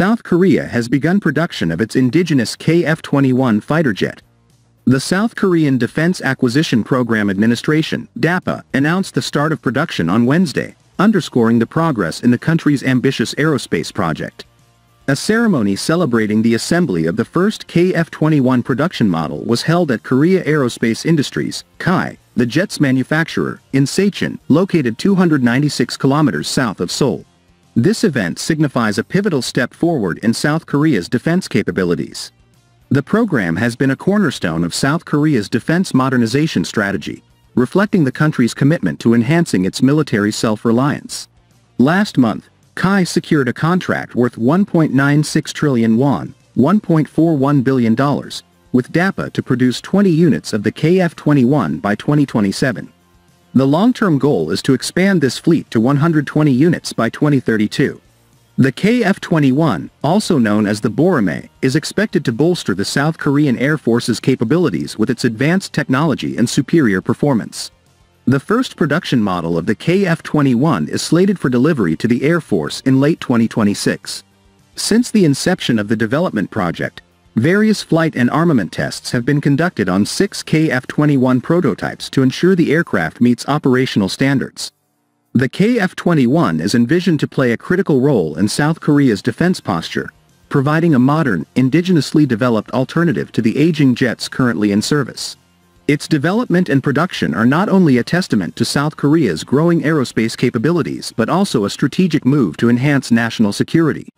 South Korea has begun production of its indigenous KF-21 fighter jet. The South Korean Defense Acquisition Program Administration, DAPA, announced the start of production on Wednesday, underscoring the progress in the country's ambitious aerospace project. A ceremony celebrating the assembly of the first KF-21 production model was held at Korea Aerospace Industries, KAI, the jet's manufacturer, in Sacheon, located 296 kilometers south of Seoul. This event signifies a pivotal step forward in South Korea's defense capabilities. The program has been a cornerstone of South Korea's defense modernization strategy, reflecting the country's commitment to enhancing its military self-reliance. Last month, KAI secured a contract worth 1.96 trillion won, $1.41 billion, with DAPA to produce 20 units of the KF-21 by 2027. The long-term goal is to expand this fleet to 120 units by 2032. The KF-21, also known as the Boramae, is expected to bolster the South Korean Air Force's capabilities with its advanced technology and superior performance. The first production model of the KF-21 is slated for delivery to the Air Force in late 2026. Since the inception of the development project, various flight and armament tests have been conducted on six KF-21 prototypes to ensure the aircraft meets operational standards. The KF-21 is envisioned to play a critical role in South Korea's defense posture, providing a modern, indigenously developed alternative to the aging jets currently in service. Its development and production are not only a testament to South Korea's growing aerospace capabilities but also a strategic move to enhance national security.